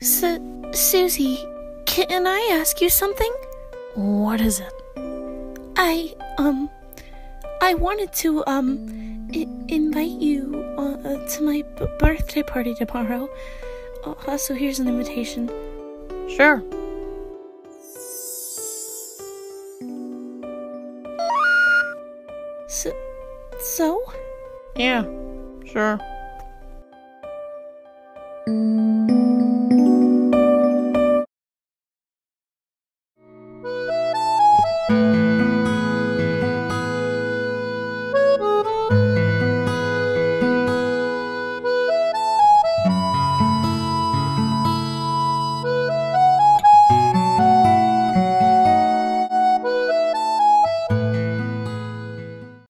Su- Susie, can I ask you something? What is it? I, um, I wanted to, um, I- invite you uh, to my b- birthday party tomorrow. Uh, so here's an invitation. Sure. So, so? Yeah, sure. Mm.